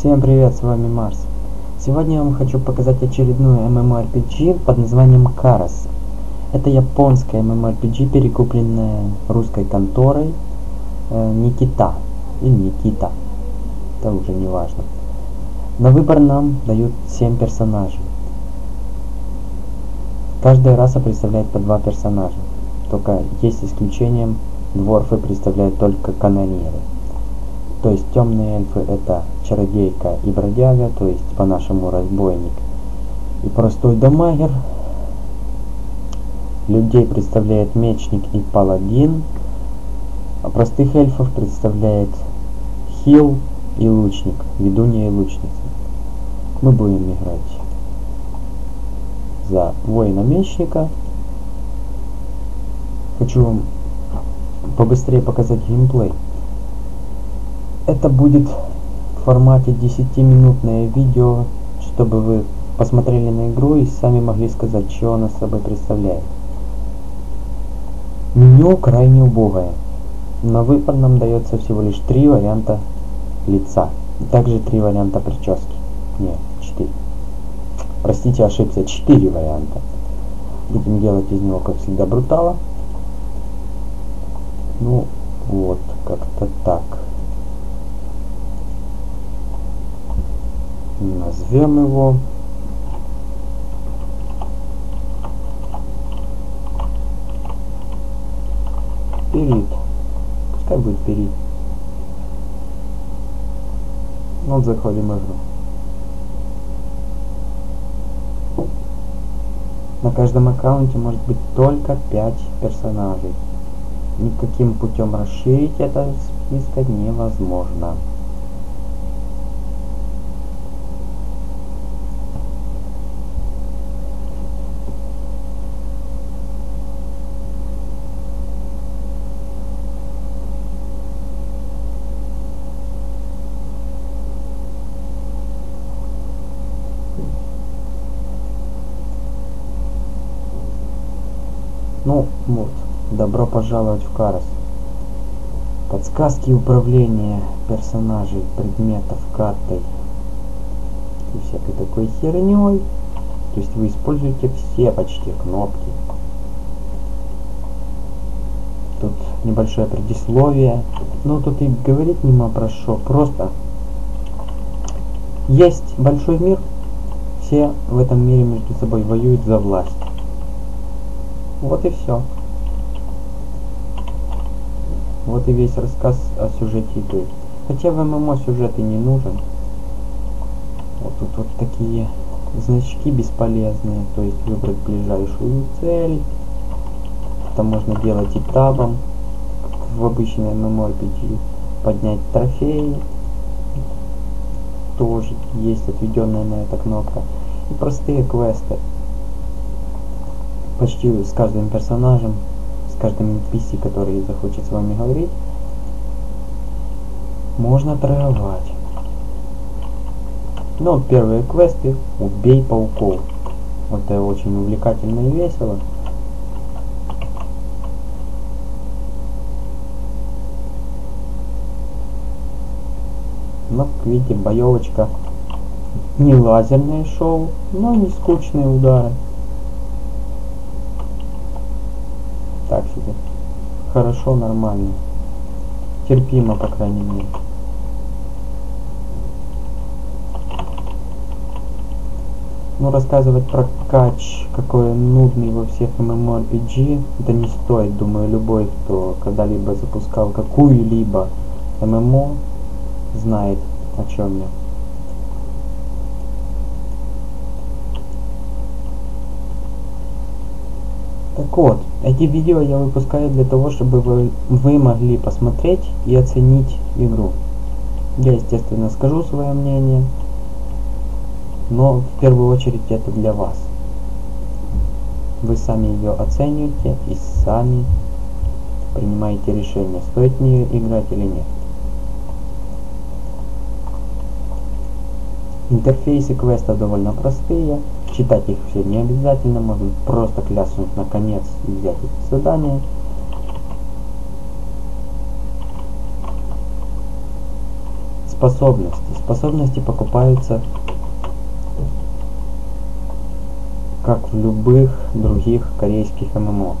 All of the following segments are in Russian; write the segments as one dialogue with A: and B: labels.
A: Всем привет, с вами Марс. Сегодня я вам хочу показать очередную MMORPG под названием Карас. Это японская MMORPG, перекупленная русской конторой э, Никита. Или Никита. Это уже не важно. На выбор нам дают 7 персонажей. Каждая раса представляет по два персонажа. Только есть исключением, дворфы представляют только канониры. То есть темные эльфы это чародейка и бродяга, то есть по-нашему разбойник и простой дамагер. Людей представляет мечник и паладин, а простых эльфов представляет хил и лучник, ведунья и лучница. Мы будем играть за воина-мечника. Хочу вам побыстрее показать геймплей. Это будет в формате 10-минутное видео, чтобы вы посмотрели на игру и сами могли сказать, что она собой представляет. Меню крайне убогое. На выбор нам дается всего лишь три варианта лица. Также три варианта прически. Нет, четыре. Простите, ошибся. Четыре варианта. Будем делать из него, как всегда, брутала. Ну, вот, как-то так. Назовем его Перит. Пускай будет Перит. Вот заходим игру. На каждом аккаунте может быть только 5 персонажей. Никаким путем расширить это списка невозможно. Ну вот, добро пожаловать в Карас. Подсказки управления персонажей, предметов картой и всякой такой херней. То есть вы используете все почти кнопки. Тут небольшое предисловие. Но тут и говорить нема про что. Просто есть большой мир. Все в этом мире между собой воюют за власть. Вот и все. Вот и весь рассказ о сюжете игры. Хотя в ММО сюжет и не нужен. Вот тут вот такие значки бесполезные. То есть выбрать ближайшую цель. Это можно делать и табом. В обычной MMORPG. Поднять трофеи. Тоже есть отведенная на это кнопка. И простые квесты почти с каждым персонажем, с каждым NPC, который захочет с вами говорить, можно торговать. Вот первые квесты «Убей пауков». Это очень увлекательно и весело. Но, видите, боевочка не лазерное шоу, но не скучные удары. так себе. Хорошо, нормально. Терпимо, по крайней мере. Ну, рассказывать про кач, какой нудный во всех MMORPG, это не стоит, думаю, любой, кто когда-либо запускал какую-либо ММО, знает, о чем я. Так вот, эти видео я выпускаю для того, чтобы вы, вы могли посмотреть и оценить игру. Я, естественно, скажу свое мнение, но в первую очередь это для вас. Вы сами ее оцениваете и сами принимаете решение, стоит в нее играть или нет. Интерфейсы квеста довольно простые. Читать их все не обязательно, можно просто кляснуть на конец и взять это задание. способности. Способности покупаются как в любых других корейских ММО.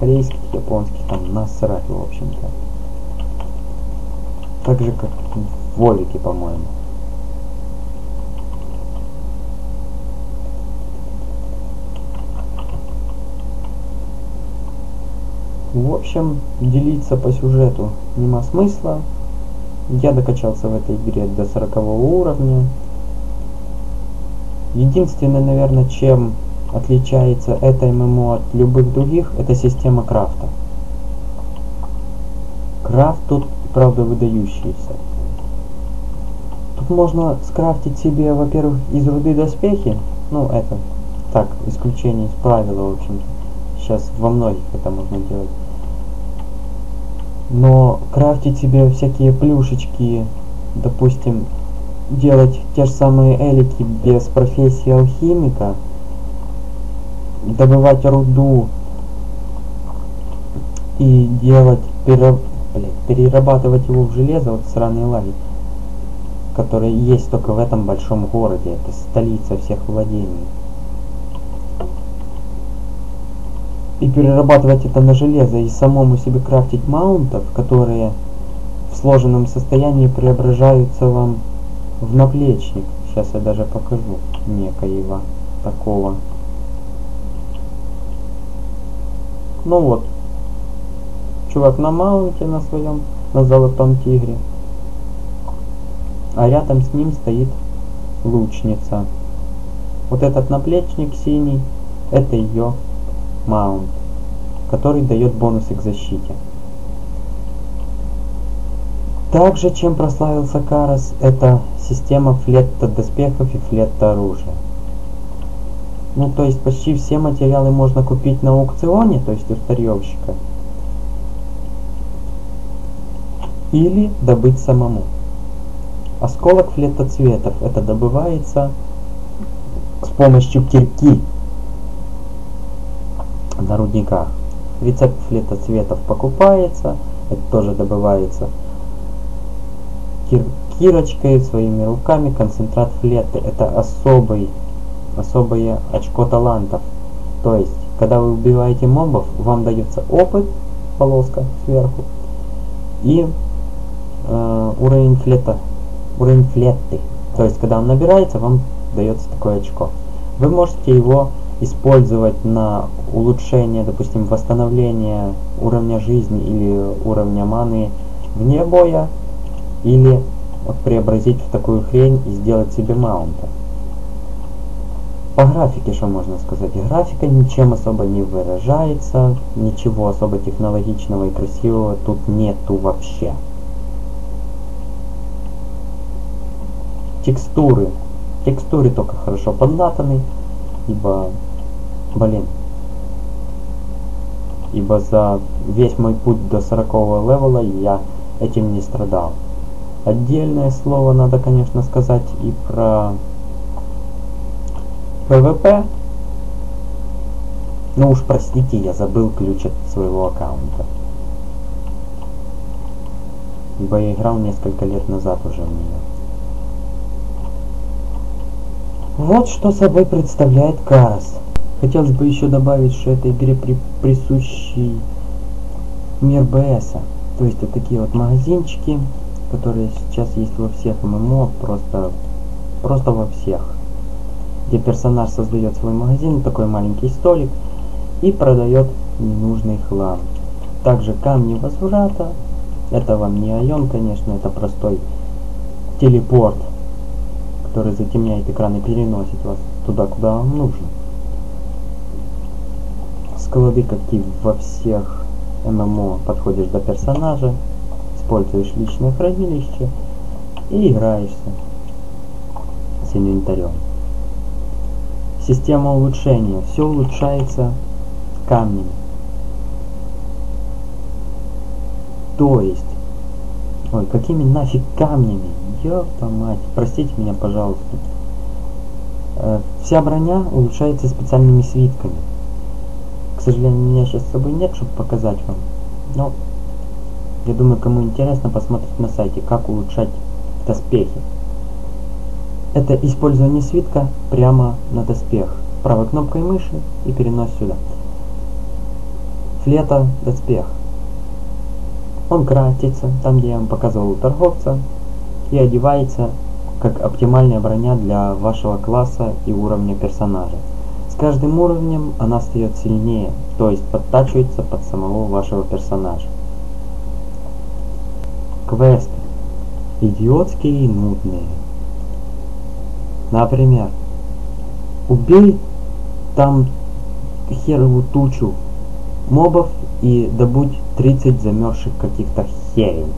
A: Корейских, японских, там насрать, в общем-то. Так же, как в Вовике, по-моему. В общем, делиться по сюжету нема смысла. Я докачался в этой игре до 40 уровня. Единственное, наверное, чем отличается это ММО от любых других, это система крафта. Крафт тут, правда, выдающийся. Тут можно скрафтить себе, во-первых, из руды доспехи. Ну, это так, исключение из правила, в общем-то. Сейчас во многих это можно делать. Но крафтить себе всякие плюшечки, допустим, делать те же самые элики без профессии алхимика, добывать руду и делать, пере, блин, перерабатывать его в железо, вот сраные лаги, которые есть только в этом большом городе, это столица всех владений. И перерабатывать это на железо и самому себе крафтить маунтов, которые в сложенном состоянии преображаются вам в наплечник. Сейчас я даже покажу некоего такого. Ну вот. Чувак на маунте на своем, на золотом тигре. А рядом с ним стоит лучница. Вот этот наплечник синий, это ее маунт, который дает бонусы к защите. Также, чем прославился Карас, это система флетта доспехов и флетта оружия. Ну, то есть почти все материалы можно купить на аукционе, то есть у старьевщика. Или добыть самому. Осколок флетоцветов. Это добывается с помощью кирки на рудниках. Рецепт флетоцветов покупается. Это тоже добывается кир кирочкой, своими руками. Концентрат флеты это особый, особое очко талантов. То есть, когда вы убиваете мобов, вам дается опыт, полоска сверху, и э, уровень флета, уровень флеты. То есть, когда он набирается, вам дается такое очко. Вы можете его использовать на улучшение, допустим, восстановление уровня жизни или уровня маны вне боя, или вот преобразить в такую хрень и сделать себе маунта. По графике что можно сказать? Графика ничем особо не выражается, ничего особо технологичного и красивого тут нету вообще. Текстуры. Текстуры только хорошо подлатаны, ибо, блин, ибо за весь мой путь до 40 level а я этим не страдал. Отдельное слово надо, конечно, сказать и про PvP. Ну уж простите, я забыл ключ от своего аккаунта. Ибо я играл несколько лет назад уже в нее. Вот что собой представляет Карас. Хотелось бы еще добавить, что этой игре при присущий мир БСа. То есть вот такие вот магазинчики, которые сейчас есть во всех ММО, просто, просто во всех. Где персонаж создает свой магазин, такой маленький столик, и продает ненужный хлам. Также камни возврата, это вам не айон, конечно, это простой телепорт, который затемняет экран и переносит вас туда, куда вам нужно. Склады, как и во всех ММО, подходишь до персонажа, используешь личное хранилище и играешься с инвентарем. Система улучшения. Все улучшается камнями. То есть, ой, какими нафиг камнями? Ёпта мать, простите меня, пожалуйста. Э, вся броня улучшается специальными свитками. К сожалению, меня сейчас с собой нет, чтобы показать вам. Но я думаю, кому интересно, посмотреть на сайте, как улучшать доспехи. Это использование свитка прямо на доспех. Правой кнопкой мыши и перенос сюда. Флета доспех. Он крафтится, там где я вам показывал у торговца, и одевается как оптимальная броня для вашего класса и уровня персонажа. С каждым уровнем она стает сильнее, то есть подтачивается под самого вашего персонажа. Квесты. Идиотские и нудные. Например, убей там херову тучу мобов и добудь 30 замерзших каких-то херень.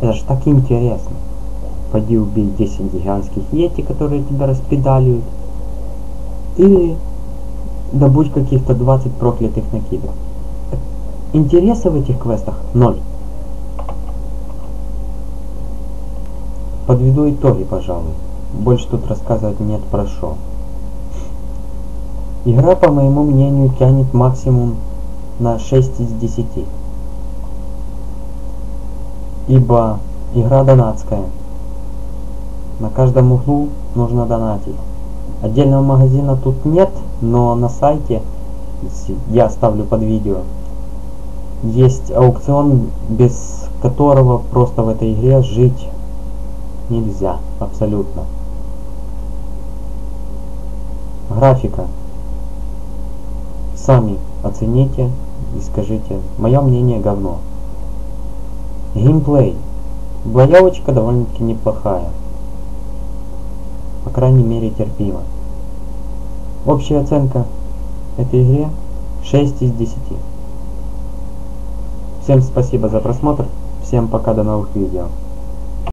A: Это ж так интересно. Пойди убей 10 гигантских йети, которые тебя распедаливают. Или добудь каких-то 20 проклятых накидов. Интереса в этих квестах ноль. Подведу итоги, пожалуй. Больше тут рассказывать нет прошу. Игра, по моему мнению, тянет максимум на 6 из 10. Ибо игра донатская. На каждом углу нужно донатить. Отдельного магазина тут нет, но на сайте, я оставлю под видео, есть аукцион, без которого просто в этой игре жить нельзя абсолютно. Графика. Сами оцените и скажите, мое мнение говно. Геймплей. Боявочка довольно-таки неплохая. По крайней мере терпима. Общая оценка этой игре 6 из 10. Всем спасибо за просмотр. Всем пока, до новых видео.